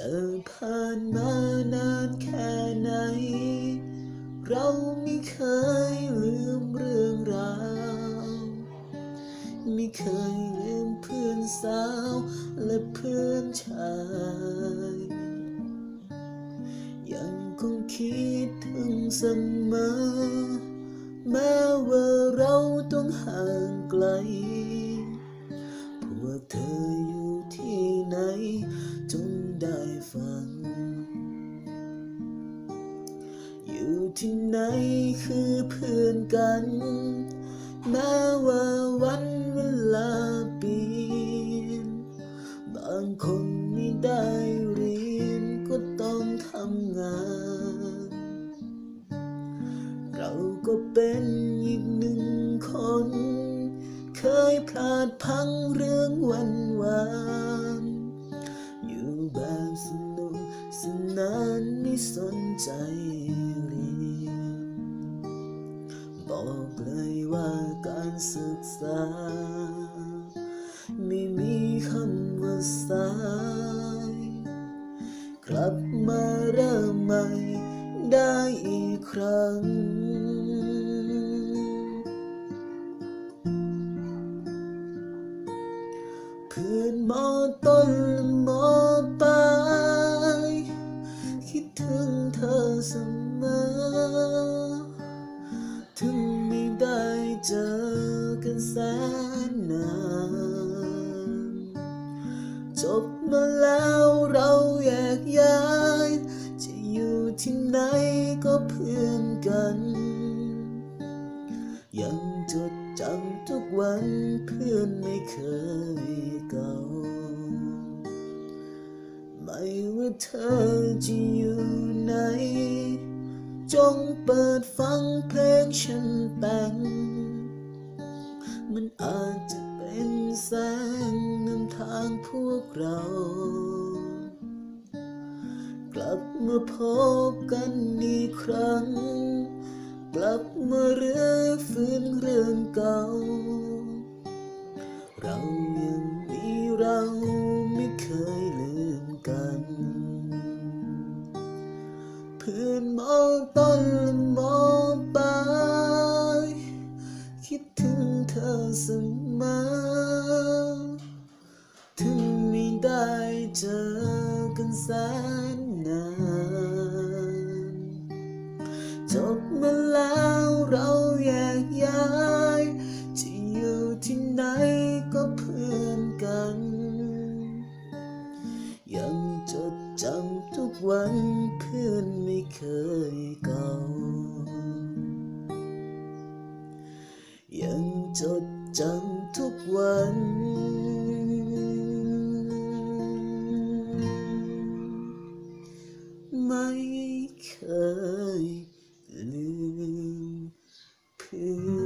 จะผ่านมานานแค่ไหน เราไม่เคยลืมเรื่องราว ไม่เคยลืมเพื่อนสาวและเพื่อนชาย ยังคงคิดถึงเสมอ แม้ว่าเราต้องห่างไกล พว่าเธอ ที่ไหนคือเพื่อนกัน แม้ว่าวันเวลาเปลี่ยน บางคนไม่ได้เรียนก็ต้องทำงาน เราก็เป็นอีกหนึ่งคน เคยพลาดพังเรื่องวันวานอยู่แบบสนุกสนานไม่สนใจ บอกเลยว่าการศึกษา ไม่มีคำว่าสาย กลับมาเริ่มใหม่ได้อีกครั้ง เพื่อนมอต้นมอปลายคิดถึงเธอเสมอ นแสนนานจบมาแล้วเราแยกย้าย จะอยู่ที่ไหนก็เพื่อนกัน ยังจดจำทุกวันเพื่อนไม่เคยเก่า ไม่ว่าเธอจะอยู่ไหน จงเปิดฟังเพลงฉันแต่ง มันอาจจะเป็นแสงนำทางพวกเรา กลับมาพบกันอีกครั้ง กลับมาเรื่อฟื้นเรื่องเก่า เรายังมีเราไม่เคยลืมกัน เพื่อนมองต้น ไหนก็เพื่อนกัน ยังจดจำทุกวันเพื่อนไม่เคยเก่า ยังจดจำทุกวันไม่เคยลืมเพื่อน